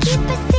keep a secret,